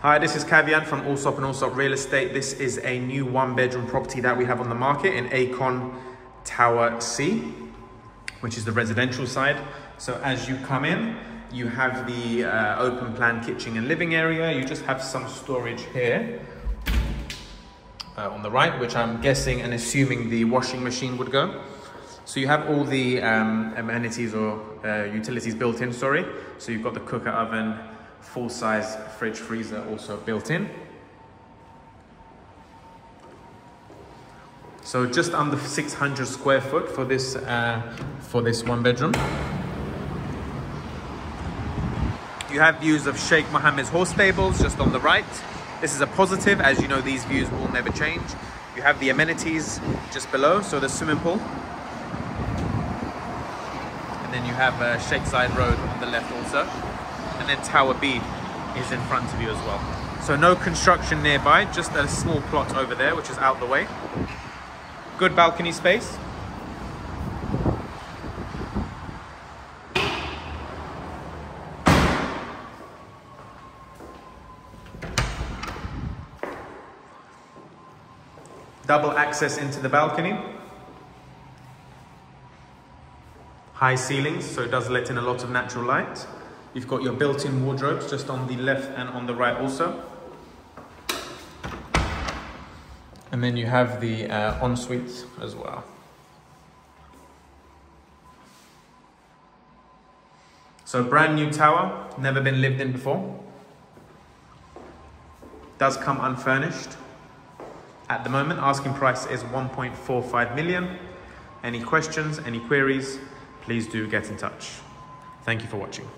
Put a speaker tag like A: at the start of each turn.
A: Hi, this is Kaviyan from Allsopp and Allsopp Real Estate. This is a new one bedroom property that we have on the market in Aykon Tower C, which is the residential side. So as you come in, you have the uh, open plan kitchen and living area. You just have some storage here uh, on the right, which I'm guessing and assuming the washing machine would go. So you have all the um, amenities or uh, utilities built in, sorry. So you've got the cooker oven, full size fridge freezer also built in. So just under 600 square foot for this, uh, for this one bedroom. You have views of Sheikh Mohammed's horse stables just on the right. This is a positive, as you know these views will never change. You have the amenities just below, so the swimming pool. Have uh, Zayed Road on the left also and then Tower B is in front of you as well. So no construction nearby, just a small plot over there, which is out the way. Good balcony space. Double access into the balcony. High ceilings, so it does let in a lot of natural light. You've got your built-in wardrobes just on the left and on the right also. And then you have the uh, ensuite as well. So brand new tower, never been lived in before. Does come unfurnished. At the moment, asking price is 1.45 million. Any questions, any queries, please do get in touch. Thank you for watching.